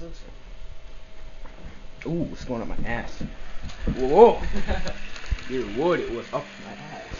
closer. Ooh, it's going up my ass. Whoa. Dear wood, it was up my ass.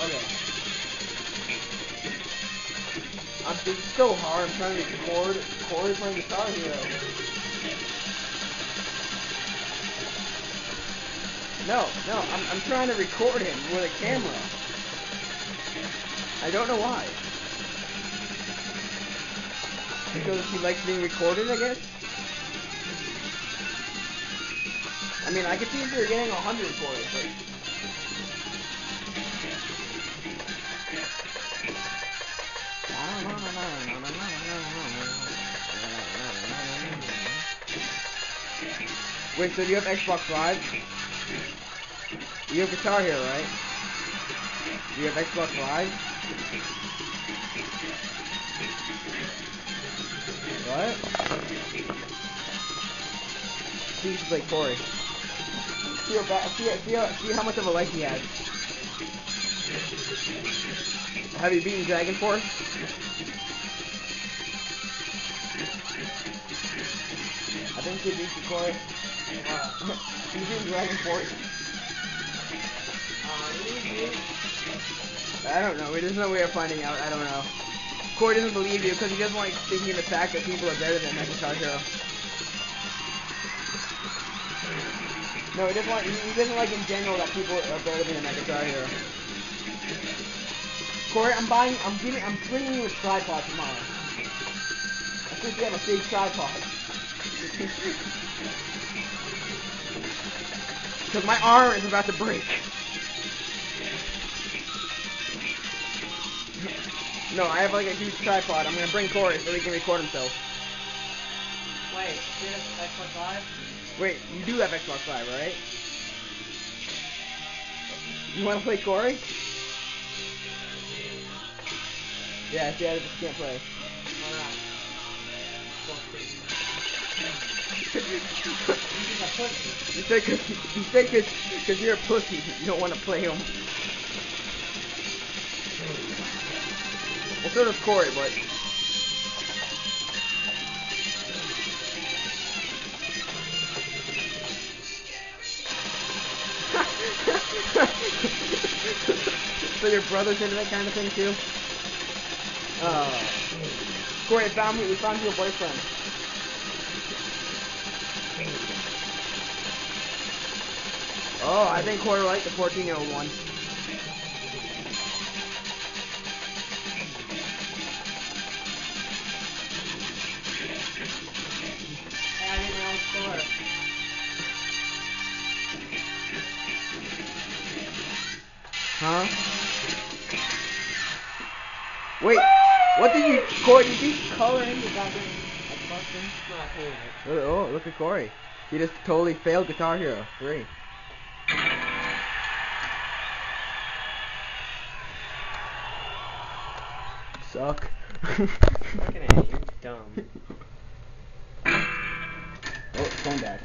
Okay. I'm it's so hard. I'm trying to record record my guitar hero. No, no, I'm I'm trying to record him with a camera. I don't know why. Because he likes being recorded, I guess. I mean, I could see if you're getting 100 for it, but... Wait, so do you have Xbox Live? You have Guitar Hero, right? Do you have Xbox Live? What? Please play Corey. See how, ba- see, how, see how much of a leg he has. Have you beaten DragonForce? I think you beat you, Corey. you beat DragonForce. I don't know. There's no way of finding out. I don't know. Corey doesn't believe you because he doesn't like thinking the fact that people are better than Guitar Hero. No, he doesn't like. He doesn't like in general that people are better than a Mecha Guitar Hero. Corey, I'm buying. I'm giving. I'm bringing you a tripod tomorrow. I think you have a big tripod. Because my arm is about to break. No, I have like a huge tripod. I'm gonna bring Corey so he can record himself. Wait, Xbox Live? Wait, you do have Xbox Live, right? You wanna play Corey? Yeah, see, I just can't play. You said cause, you said cause, cause you're a pussy, you don't wanna play him. Well, so does Corey, but... so your brother's into that kind of thing too? Uh, Corey, I found me. We found you a boyfriend. Oh, I think Corey liked the 14-year-old one. Huh? Wait, what did you, Corey, did you color in your goddamn Xbox thing? Look- Oh, look at Corey. He just totally failed Guitar Hero 3. Suck. Looking at you, you're dumb. Oh, going back.